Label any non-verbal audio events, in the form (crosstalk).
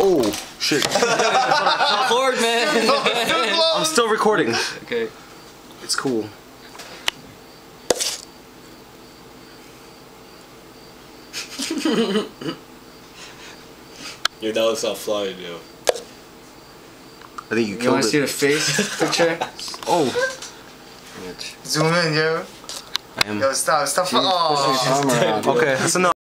Oh shit! (laughs) Lord man. (laughs) I'm still recording. okay. It's cool. (laughs) Your that was not flying, yo. I think you You killed want to see the face picture? Oh. Zoom in, yo. I am. Yo, stop, stop. Oh. Okay, that's enough.